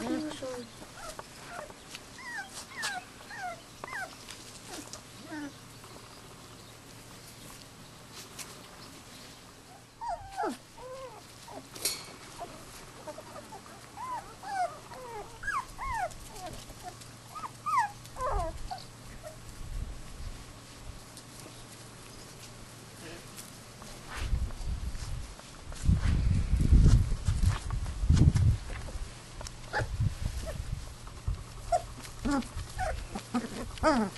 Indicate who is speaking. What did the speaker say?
Speaker 1: I will. ううん。